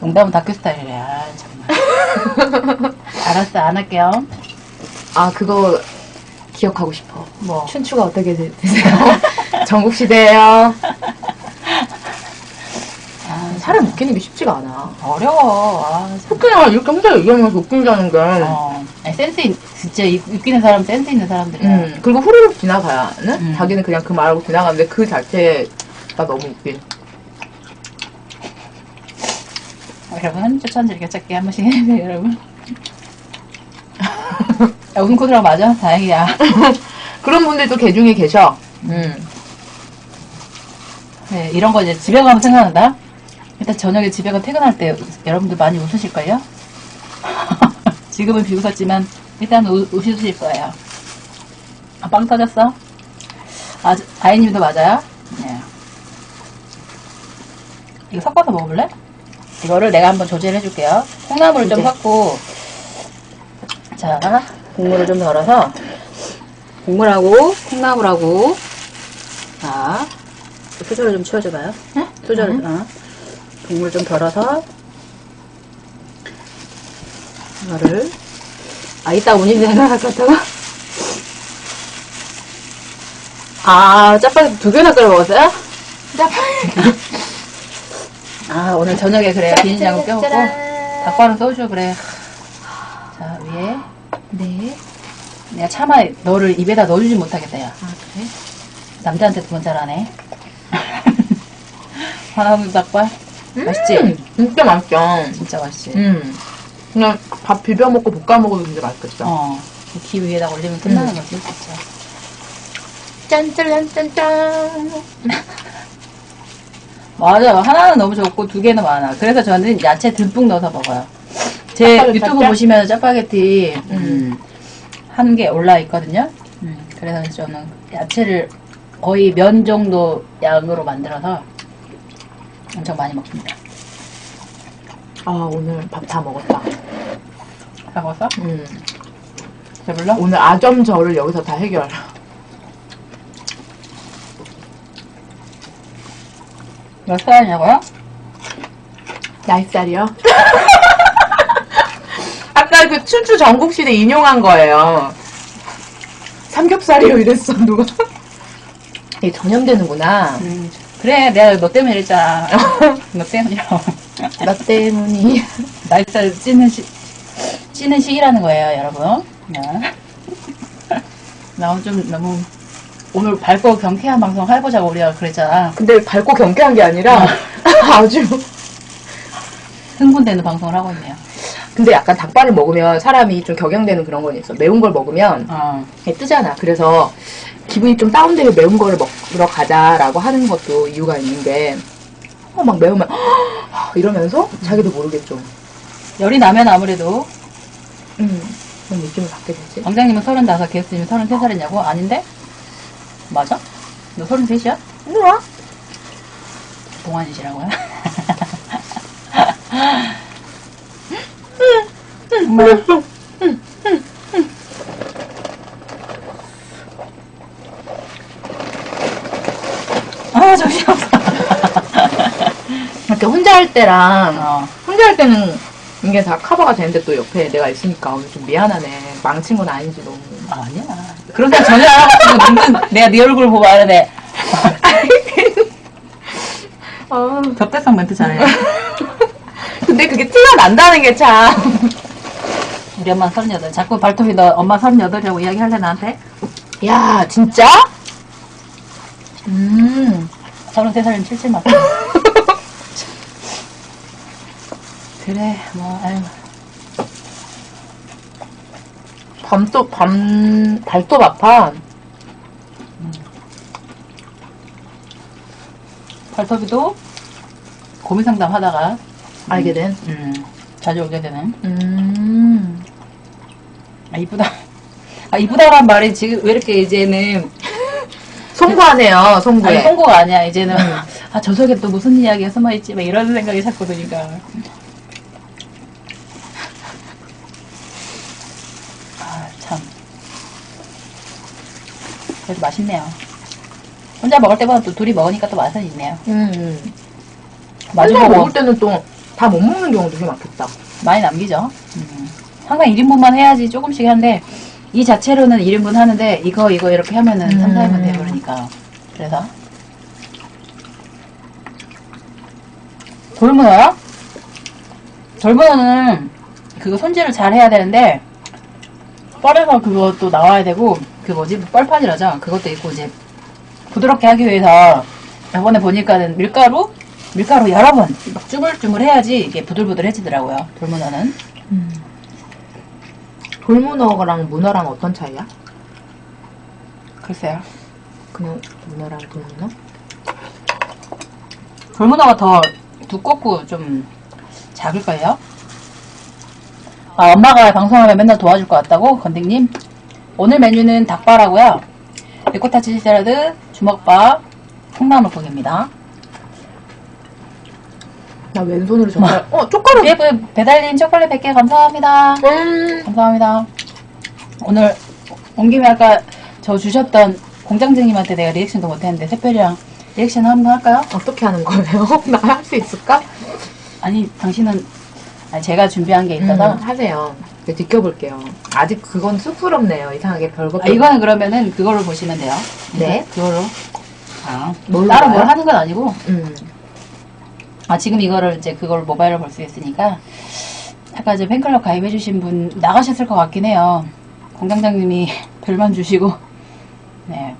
농담은 다큐 스타일이래. 아, 정말. 알았어, 안 할게요. 아 그거 기억하고 싶어. 뭐. 춘추가 어떻게 되, 세요 전국 시대예요. 아, 사람 웃기는 게 쉽지가 않아. 어려워. 아, 참. 그냥 이렇게 혼자 얘기하면서 웃긴다는 게. 어. 아니, 센스, 있, 진짜 이- 웃기는 사람 센스 있는 사람들이야. 음, 그리고 후루룩 지나가야는 음. 자기는 그냥 그 말하고 지나가는데 그 자체가 너무 웃긴. 여러분, 한 추천드릴게요. 짧게 한 번씩 해주세요, 여러분. 야, 웃음 코드라고 맞아? 다행이야. 그런 분들도 개 중에 계셔. 음. 네, 이런 거 이제 집에 가면 생각난다? 일단 저녁에 집에 가면 퇴근할 때 여러분들 많이 웃으실걸요? 지금은 비웃었지만, 일단 우, 웃으실 거예요. 아, 빵 터졌어? 아, 저- 아이님도 맞아요? 네. 이거 섞어서 먹어볼래? 이거를 내가 한번 조제를 해줄게요. 콩나물을 좀. 섞고, 자, 국물을 좀 덜어서, 국물하고, 콩나물하고, 자, 수저를 좀 치워줘봐요. 응? 수저를, 응. 어. 국물 좀 덜어서, 이거를, 아, 이따 운이 같다고? 아, 짜파게티 두 개나 끓여 먹었어요? 아, 오늘 저녁에 그래. 비린장을 껴먹고, 닭발은 소주, 그래. 자, 위에. 네. 내가 차마 너를 입에다 넣어주지 못하겠다, 야. 아, 그래? 남자한테 두번 잘하네. 하나도 닭발? 맛있지? 음, 진짜 맛있죠. 진짜 맛있지? 음. 그냥 밥 비벼 먹고 볶아 먹어도 진짜 맛있겠다. 어. 기 위에다 올리면 끝나는 음. 거지, 진짜. 짠짠짠짠. 맞아. 하나는 너무 적고 두 개는 많아. 그래서 저는 야채 듬뿍 넣어서 먹어요. 제 짜파게티 유튜브 짤? 보시면 짜파게티 음. 음, 한 개 올라 있거든요. 음, 그래서 저는 야채를 거의 면 정도 양으로 만들어서 엄청 많이 먹습니다. 아, 오늘 밥 다 먹었다. 다 먹었어? 음. 배불러? 오늘 아점저를 여기서 다 해결. 몇 살이냐고요? 나이 살이요? 아까 그 춘추 전국 시대 인용한 거예요. 삼겹살이요 이랬어 누가? 이게 전염되는구나. 음, 그래, 내가 너 때문에 이랬잖아. 너 때문이라고. 나 때문이. 날짜 찌는 시, 찌는 시기라는 거예요, 여러분. 네. 나 오늘 좀 너무 오늘 밝고 경쾌한 방송 해보자고 우리가 그랬잖아. 근데 밝고 경쾌한 게 아니라 아주. 흥분되는 방송을 하고 있네요. 근데 약간 닭발을 먹으면 사람이 좀 격양되는 그런 건 있어. 매운 걸 먹으면 어. 이게 뜨잖아. 그래서 기분이 좀 다운되면 매운 거를 먹으러 가자라고 하는 것도 이유가 있는 게, 어, 막 매우면, 이러면서 자기도 모르게 좀, 열이 나면 아무래도 음, 그런 느낌을 갖게 되지. 왕장님은 35, 게스트님은 33살이냐고? 아닌데? 맞아? 너 33이야? 뭐야? 동안이시라고요? 정말 아 정신없어 이렇게 혼자 할 때랑, 어. 혼자 할 때는 이게 다 커버가 되는데 또 옆에 내가 있으니까 오늘 좀 미안하네. 망친 건 아닌지 너무. 아니야 그런 거 전혀 안 하고 눈 내가 네 얼굴 보고 알아내 아, 적대성 멘트 잘해 근데 그게 티가 난다는 게 참. 우리 엄마 38 자꾸 발톱이 너 엄마 38이라고 이야기할래 나한테? 야, 진짜? 음. 33살이면 77 맞고 그래 뭐 아유 밤도, 밤, 발톱 아파. 발톱이도 고민 상담 하다가 알게 된. 음, 자주 오게 되는 음. 아 이쁘다 아 이쁘다란 말이 지금 왜 이렇게 이제는 송구하네요. 아니 홍보가 아니야 이제는 아 저 속에 또 무슨 이야기가 숨어있지 막 이런 생각이 자꾸 드니까 아참 그래도 맛있네요 혼자 먹을 때보다 또 둘이 먹으니까 또 맛은 있네요 음. 마주 혼자 보고 먹을 때는 또 다 못 먹는 경우도 되게 많겠다. 많이 남기죠. 음. 항상 1인분만 해야지 조금씩 하는데 이 자체로는 1인분 하는데 이거 이거 이렇게 하면은 음. 3, 4인분 돼버리니까 그래서 돌문어요? 돌문어는 그거 손질을 잘 해야 되는데 뻘에서 그것도 나와야 되고 그 뭐지 뻘판이라죠 그것도 있고 이제 부드럽게 하기 위해서 이번에 보니까는 밀가루 밀가루 여러 번 막 쭈물쭈물 해야지 이게 부들부들해지더라고요 돌문어는 돌문어랑 문어랑 어떤 차이야? 글쎄요 그냥 문어랑 돌문어? 돌문어가 더 두껍고 좀 작을걸요? 아, 엄마가 방송하면 맨날 도와줄 것 같다고? 건딩님? 오늘 메뉴는 닭발하고요. 리코타 치즈 샐러드, 주먹밥, 콩나물국입니다. 나 왼손으로 젓가락. 어, 젓가락. 예, 배- 배달님 초콜릿 100개 감사합니다. 음. 감사합니다. 오늘 온 김에 아까 저 주셨던 공장장님한테 내가 리액션도 못했는데 새별이랑 리액션 한번 할까요? 어떻게 하는 거예요? 나 할 수 있을까? 아니 당신은 아니, 제가 준비한 게 있어서 음, 하세요. 네, 지켜볼게요. 아직 그건 쑥스럽네요. 이상하게 별것. 아, 이거는 그러면은 그걸로 보시면 돼요. 네. 그걸로. 아, 뭘로 따로 봐요? 뭘 하는 건 아니고. 음. 아, 지금 이거를 이제 그걸 모바일로 볼 수 있으니까. 아까 이제 팬클럽 가입해주신 분 나가셨을 것 같긴 해요. 공장장님이 별만 주시고 네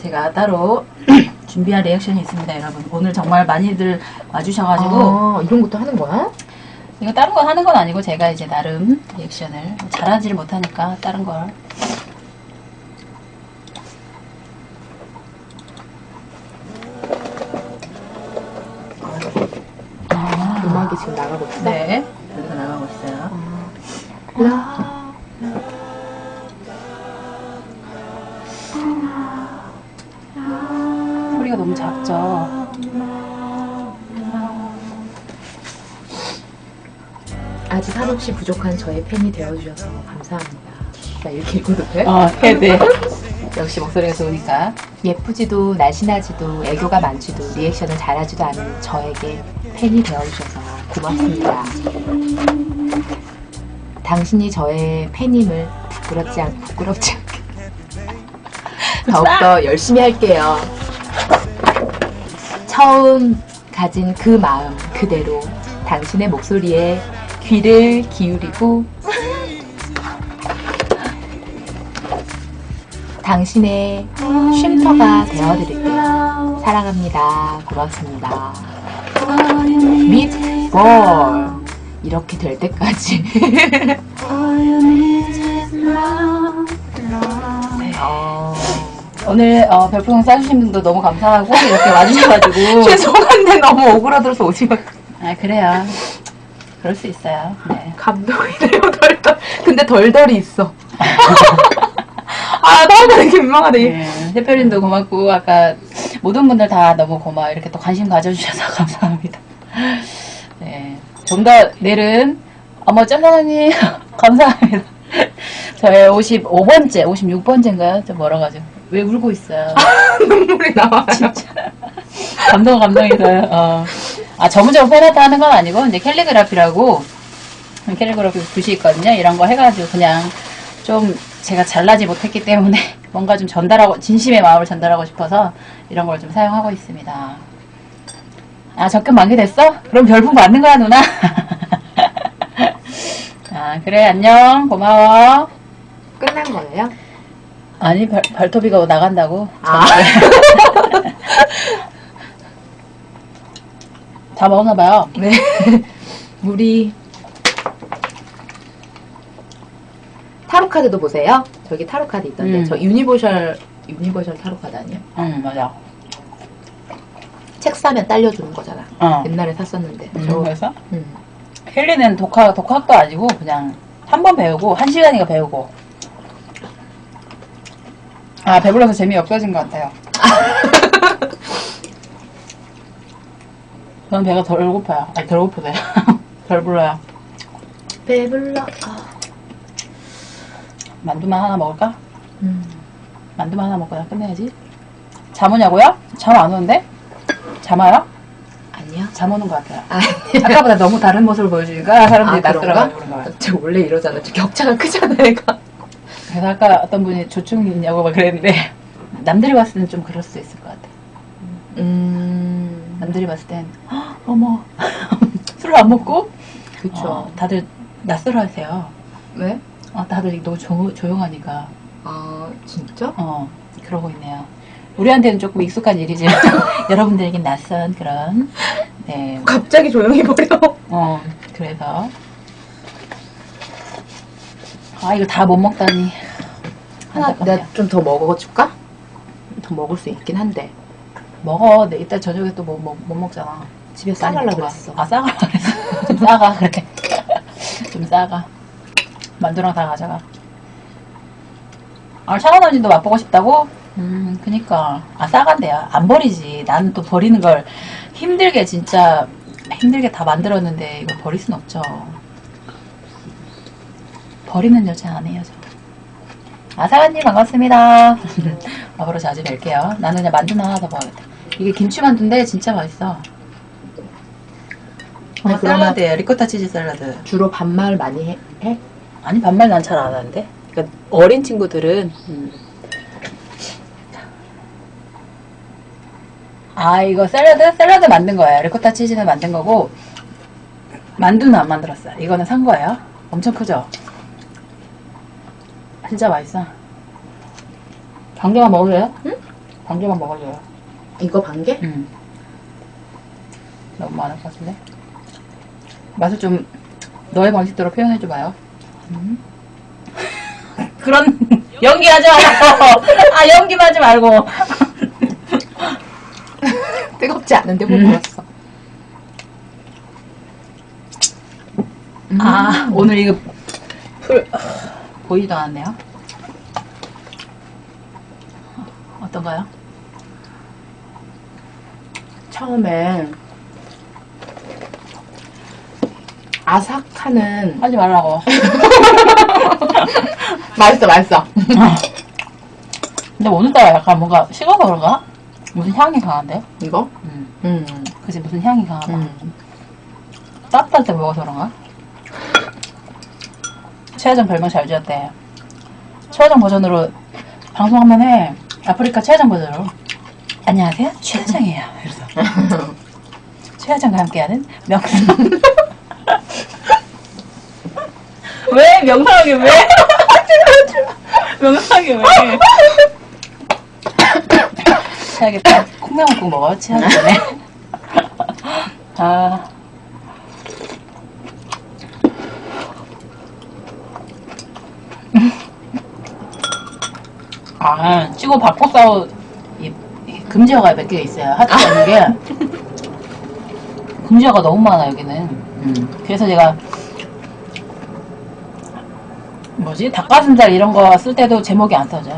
제가 따로 준비한 리액션이 있습니다 여러분 오늘 정말 많이들 와주셔가지고 아, 이런 것도 하는 거야? 이거 다른 거 하는 건 아니고 제가 이제 나름 리액션을 잘하지를 못하니까 다른 걸 아, 음악이 지금 나가고 있어? 네 한없이 부족한 저의 팬이 되어주셔서 감사합니다. 나 이렇게 읽어도 돼? 어 헤드 역시 목소리가 좋으니까 예쁘지도 날씬하지도 애교가 많지도 리액션을 잘하지도 않은 저에게 팬이 되어주셔서 고맙습니다. 당신이 저의 팬임을 부끄럽지 않 부끄럽지 않게 더욱더 열심히 할게요. 처음 가진 그 마음 그대로 당신의 목소리에 귀를 기울이고 당신의 쉼터가 되어드릴게요. 사랑합니다. 고맙습니다. 밑볼 이렇게 될 때까지 어, 오늘 어, 별풍 쏴주신 분도 너무 감사하고 이렇게 와주셔가지고 죄송한데 너무 오그라들어서 오지 마 아 그래요 그럴 수 있어요 네. 감동이네요 덜덜 근데 덜덜이 있어 아 너무 되게 민망하네 네, 대표님도 고맙고 아까 모든 분들 다 너무 고마워 이렇게 또 관심 가져주셔서 감사합니다. 네, 좀 더 내일은 어머 짬사장님 감사합니다. 저의 55번째, 56번째인가요? 좀 멀어가지고 왜 울고 있어요? 눈물이 나와요 감동 감동이서요. 어. 아 전문적으로 팬아트 하는 건 아니고 이제 캘리그라피라고 캘리그라피 붓이 있거든요. 이런 거 해가지고 그냥 좀 제가 잘나지 못했기 때문에 뭔가 좀 전달하고 진심의 마음을 전달하고 싶어서 이런 걸 좀 사용하고 있습니다. 아 적금 만기됐어? 그럼 별풍 받는 거야 누나? 아 그래 안녕 고마워. 끝난 거예요? 아니 발, 발톱이가 나간다고. 아. 다 먹었나 봐요. 네 우리 타로 카드도 보세요 저기 타로 카드 있던데 음. 저 universal universal 타로 카드 아니에요? 응 맞아. 책 사면 딸려주는 거잖아 어. 옛날에 샀었는데 음, 저 그래서 음. 헬리는 독학 독학도 아니고 그냥 한 번 배우고 한 시간이가 배우고. 아 배불러서 재미 없어진 것 같아요. 저는 배가 덜 고파요. 아니 덜 고프대요. 덜 불러요. 배불러 아. 만두만 하나 먹을까? 음. 만두만 하나 먹고 그냥 끝내야지. 잠 오냐고요? 잠 안 오는데? 잠 와요? 아니요 잠 오는 것 같아요. 아, 아까보다 너무 다른 모습을 보여주니까 사람들이 아, 낯설어가지고? 그런 거예요. 저 원래 이러잖아 저 격차가 크잖아 얘가 그래서 아까 어떤 분이 조충이 있냐고 막 그랬는데 남들이 봤을 때는 좀 그럴 수 있을 것 같아. 음 남들이 봤을 땐 "헉, 어머 술을 안 먹고 그쵸 어, 다들 낯설어하세요. 왜? 어, 다들 너무 조, 조용하니까 아 진짜? 어 그러고 있네요. 우리한테는 조금 익숙한 일이지만 여러분들에겐 낯선 그런 네. 갑자기 조용히 버려 어 그래서 아 이거 다 못 먹다니 하나. 내가 좀 더 먹어줄까? 더 먹을 수 있긴 한데 먹어. 내 이따 저녁에 또뭐못 먹잖아. 집에 먹고 가. 그랬어 아 싸가라 그랬어. 좀 싸가 그래. 좀 싸가. 만두랑 다 가져가. 아 차가운 언니도 맛보고 싶다고? 음 그니까 아 싸간대요. 안 버리지. 나는 또 버리는 걸 힘들게 진짜 힘들게 다 만들었는데 이거 버릴 순 없죠. 버리는 여자 아니에요 저. 아사가님 반갑습니다. 앞으로 자주 뵐게요. 나는 그냥 만두나 하나 더 먹어야겠다. 이게 김치만두인데 진짜 맛있어. 어, 아니, 샐러드예요. 리코타 치즈 샐러드. 주로 반말 많이 해? 해? 아니 반말 난 잘 안 하는데. 그러니까 어린 친구들은 음. 아 이거 샐러드 샐러드 만든 거예요. 리코타 치즈는 만든 거고 만두는 안 만들었어요. 이거는 산 거예요. 엄청 크죠. 진짜 맛있어. 반 개만 먹을래요? 응? 반 개만 먹을래요? 이거 반 개? 응. 너무 많을 것 같은데? 맛을 좀 너의 방식대로 표현해줘봐요. 음. 그런 연기하지 말고 아 연기하지 말고 뜨겁지 않은데 못 음. 먹었어. 음. 아 오늘 이거 풀 보이지도 않았네요. 어떤가요? 처음에 아삭하는 하지 말라고. 맛있어 맛있어. 근데 오늘따라 약간 뭔가 식어서 그런가? 무슨 향이 강한데? 이거? 음. 음. 그치 무슨 향이 강하다. 음. 따뜻할 때 먹어서 그런가? 최하정 별명 잘 지었대. 최하정 버전으로 방송 한번 해. 아프리카 최하정 버전으로. 안녕하세요. 최하정이에요. 그래서 최하정과 함께하는 명상. 왜? 명상하게 왜? 명상하게 왜? 해야겠다. 콩나물 국 먹어. 전에. 아. 아, 치고 바꿔 싸우, 이, 이 금지어가 몇 개 있어요. 하지 않는 게. 금지어가 너무 많아, 여기는. 음. 그래서 제가, 뭐지? 닭가슴살 이런 거 쓸 때도 제목이 안 써져.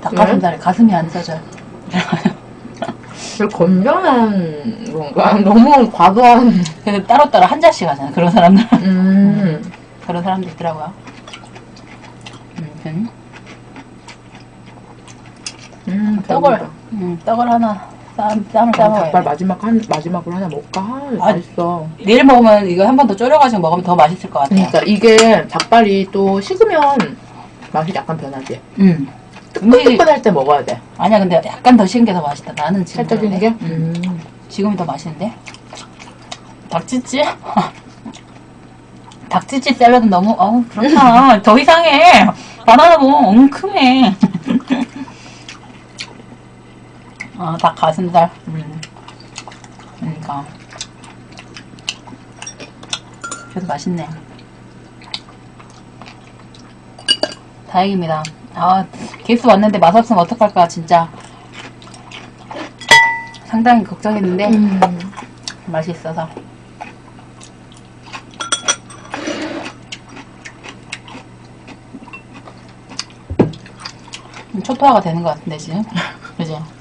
닭가슴살에 가슴이 안 써져. 별 건전한 건가? 너무 과도한. 그래서 따로따로 한 잔씩 하잖아. 그런 사람들. 음. 그런 사람도 있더라고요. 음, 음. 떡을, 배고프다. 음, 떡을 하나, 쌈, 쌈을 아, 싸먹어야 닭발 돼. 마지막 한 마지막으로 하나 먹을까? 아, 아, 맛있어. 내일 먹으면 이거 한 번 더 졸여가지고 먹으면 더 맛있을 것 같아요. 그러니까 이게 닭발이 또 식으면 맛이 약간 변하지. 음. 뜨끈뜨끈할 때 먹어야 돼. 아니야, 근데 약간 더 식은 게 더 맛있다. 나는 지금. 살짝 그런데. 게? 음. 음. 지금이 더 맛있는데? 닭찌찌? 닭찌찌 샐러드 너무, 어우, 그렇다. 더 이상해. 바나나 뭐, 엉큼해. 아, 닭 가슴살. 음. 그러니까. 그래도 맛있네. 다행입니다. 아, 게스트 왔는데 맛없으면 어떡할까, 진짜. 상당히 걱정했는데, 음. 맛이 있어서. 음, 초토화가 되는 것 같은데, 지금. 그지?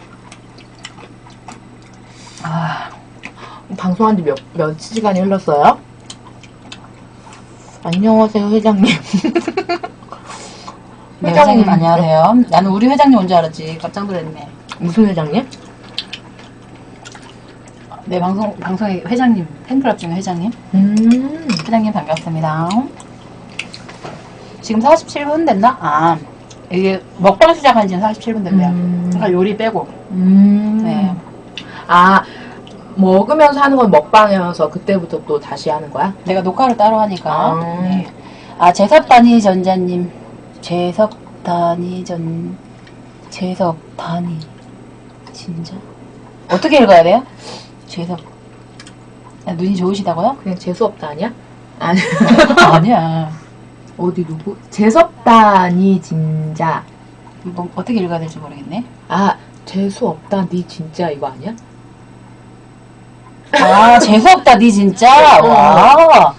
방송한 지 몇, 몇 시간이 흘렀어요? 안녕하세요, 회장님. 네, 회장님 안녕하세요. 나는 우리 회장님 온 줄 알았지. 깜짝 놀랐네. 무슨 회장님? 네, 방송, 방송의 회장님, 팬클럽 중에 회장님. 음. 회장님 반갑습니다. 지금 47분 됐나? 아, 이게 먹방 시작한 지는 47분 됐네요. 음. 그러니까 요리 빼고. 음. 네. 아, 먹으면서 하는 건 먹방이어서 그때부터 또 다시 하는 거야? 내가 녹화를 따로 하니까. 아. 네. 아, 재석단이 전자님. 재석단이 전, 재석단이. 진짜? 어떻게 읽어야 돼요? 재석. 아, 눈이 좋으시다고요? 그냥 재수없다 아니야? 아니. 아니야. 어디 누구? 재수없다니 진짜. 뭐, 어떻게 읽어야 될지 모르겠네. 아, 재수없다 니 진짜 이거 아니야? 아, 재수없다, 니 진짜. 와.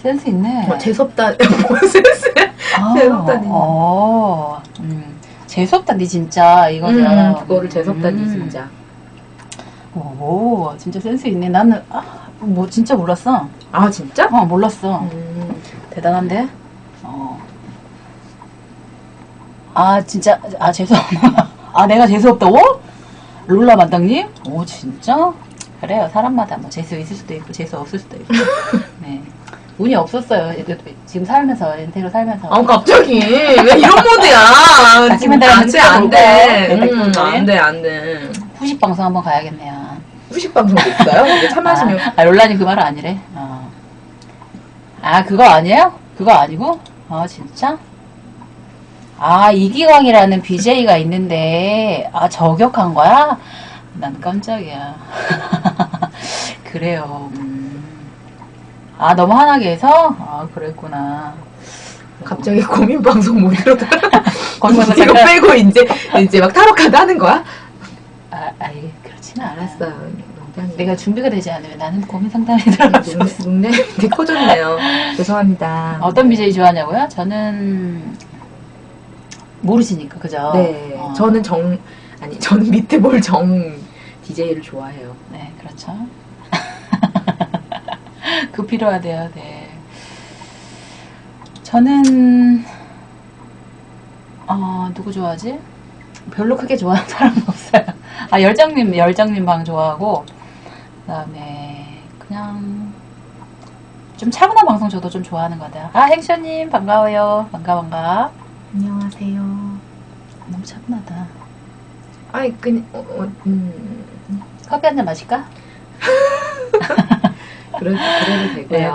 센스 있네. 어, 재수없다 뭐 센스야? 아, 재수없다, 니. 어, 음. 재수없다, 니 진짜. 이거죠. 음, 그거를 재수없다 니 음. 진짜. 오, 진짜 센스 있네. 나는, 아, 뭐, 진짜 몰랐어. 아 진짜? 어, 몰랐어. 음. 대단한데? 어. 아, 진짜, 아, 재수없나? 아, 내가 재수없다고? 롤라 만당님? 오, 진짜? 그래요. 사람마다 뭐 재수 있을 수도 있고, 재수 없을 수도 있고. 네. 운이 없었어요. 지금 살면서, 엔테로 살면서. 아 갑자기 왜 이런 모드야? 내가 안돼 안돼. 안돼 안돼. 후식 방송 한번 가야겠네요. 후식 방송도 있어요? 이게 차 마시면 아, 아, 롤라님 그말 아니래. 어. 아, 그거 아니에요? 그거 아니고? 아, 진짜? 아, 이기광이라는 BJ가 있는데, 아, 저격한 거야? 난 깜짝이야. 그래요. 음. 아, 너무 화나게 해서? 아, 그랬구나. 갑자기 고민 방송 모드로 잠깐- 빼고 이제 이제 막 타로 카드 하는 거야? 아, 아예 그렇지는 않았어. 알았어요. 농담이에요. 내가 준비가 되지 않으면 나는 고민 상담에. 농- 농담이 커졌네요. 죄송합니다. 어떤 BJ 좋아하냐고요? 저는 모르시니까 그죠? 네, 어, 저는 정 아니 저는 밑에 볼 정 DJ를 좋아해요. 네 그렇죠. 그 필요하대요. 네. 저는 어 누구 좋아하지? 별로 크게 좋아하는 사람은 없어요. 아 열정님 열정님 방 좋아하고 그 다음에 그냥 좀 차분한 방송 저도 좀 좋아하는 것 같아요. 아 행쇼님 반가워요. 반가 반가. 안녕하세요. 너무 차분하다. 아이 그 어, 어, 음, 커피 한 잔 마실까? 그래 그래도 되고요. 네,